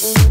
Peace.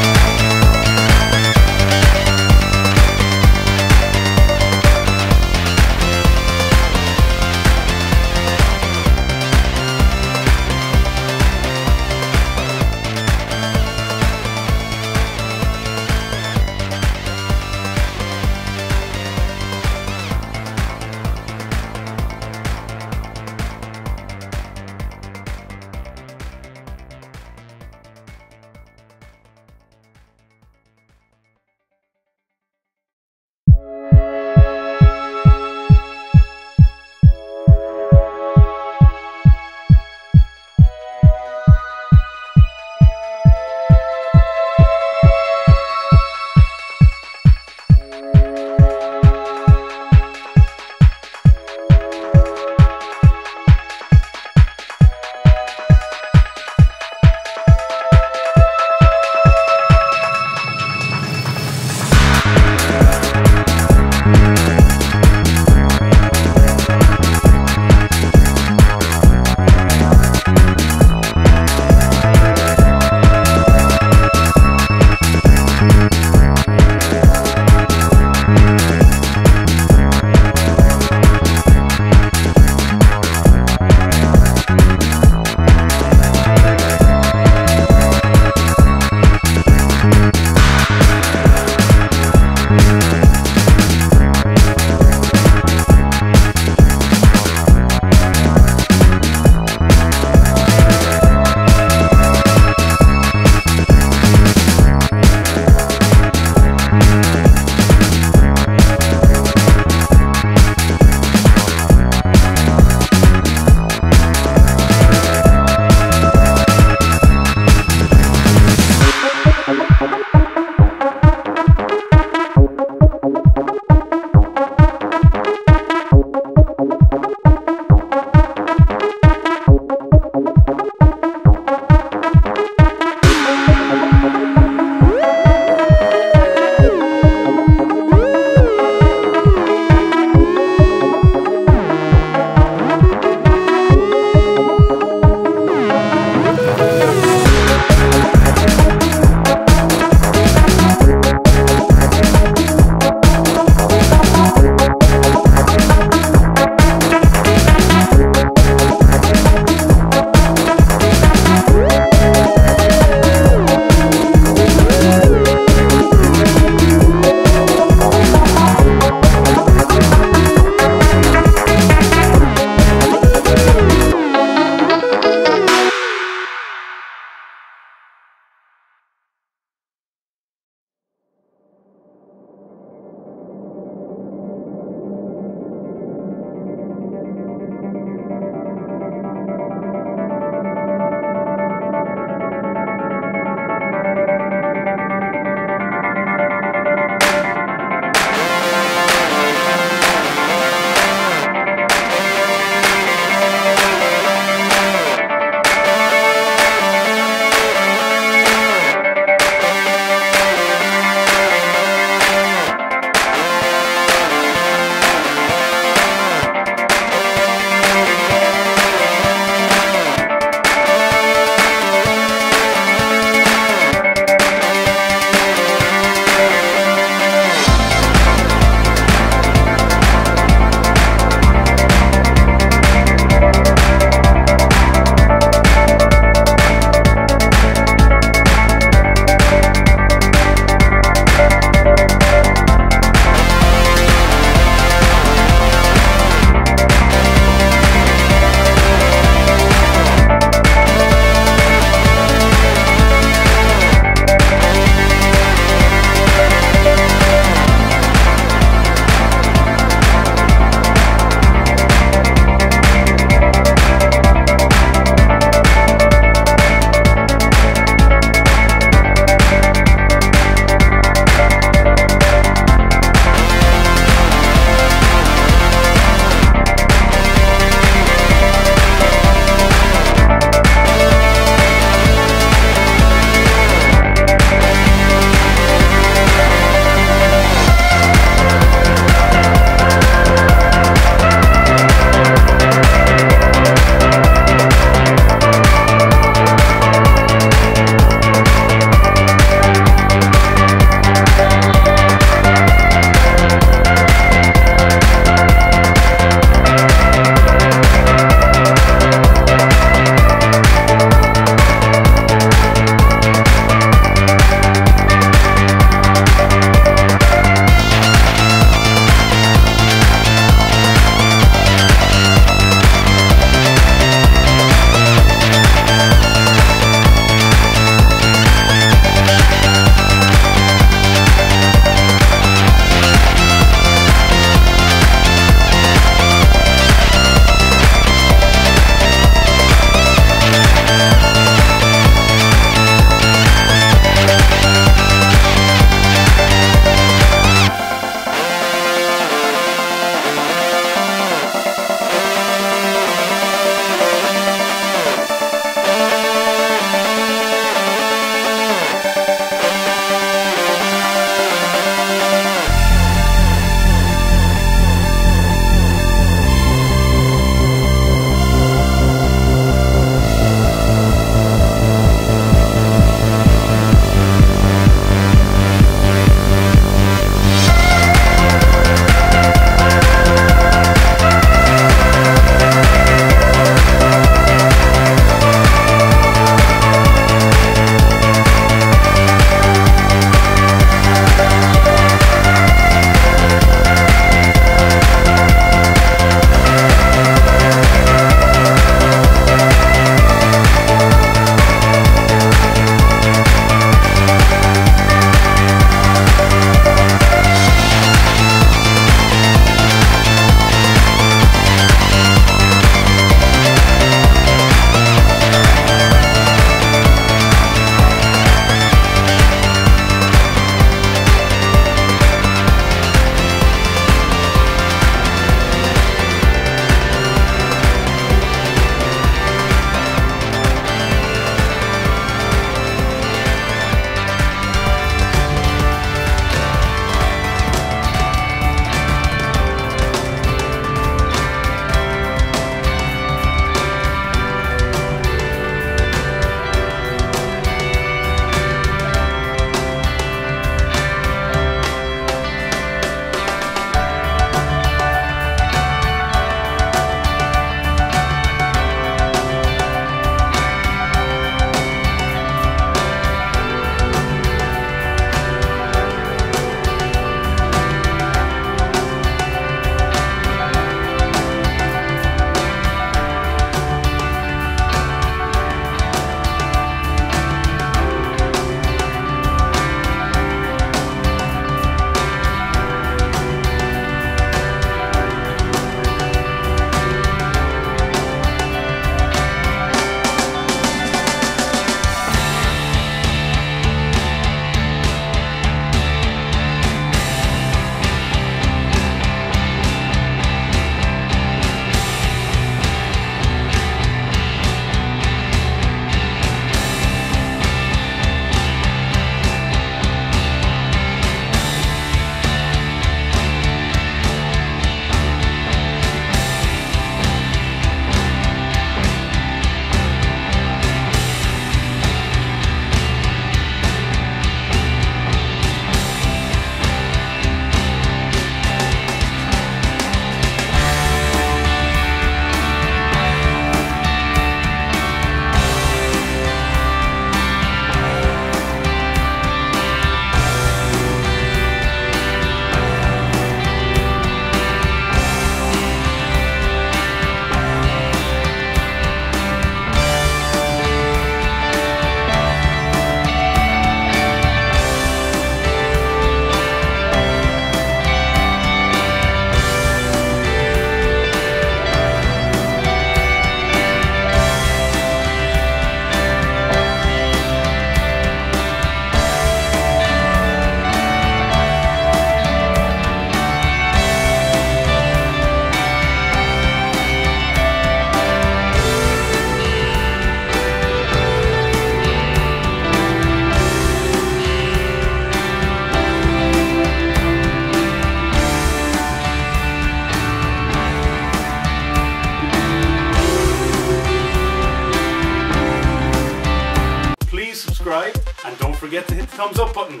Forget to hit the thumbs up button.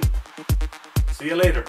See you later.